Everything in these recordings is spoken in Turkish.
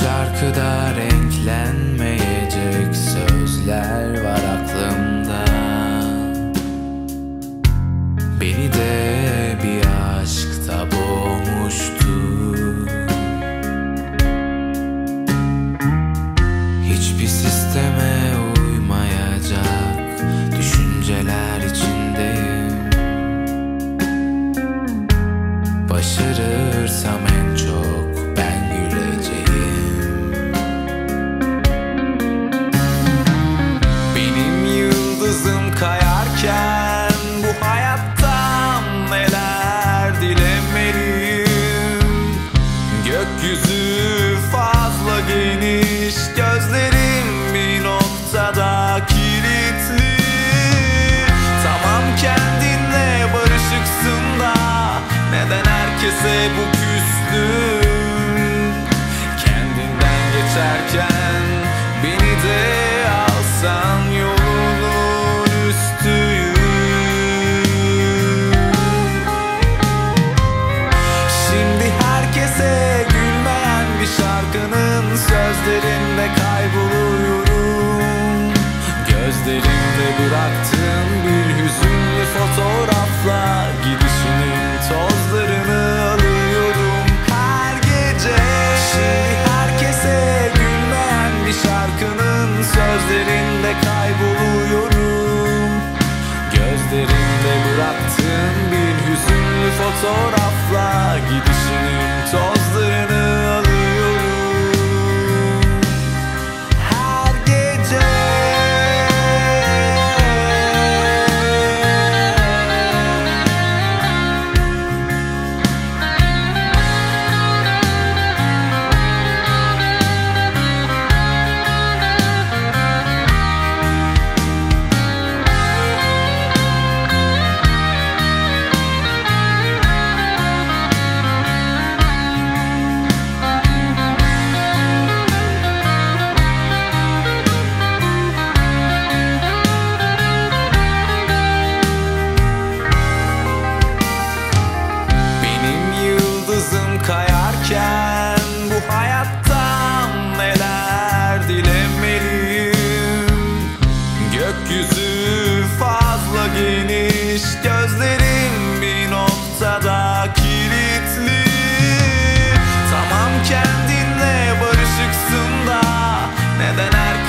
şarkıda renklendi herkese bu küslüm Kendinden geçerken beni de alsan yolunun üstüyüm. Şimdi herkese gülmeyen bir şarkının sözlerinde kayboluyorum. Gözlerimde bıraktığım bir Gözlerinde kayboluyorum. Gözlerinde bıraktığım bir hüzünlü fotoğraf.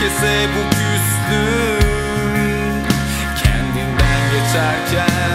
Bitmese bu küslüğüm. Kendinden geçerken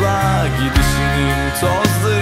Asla gidişinim tozları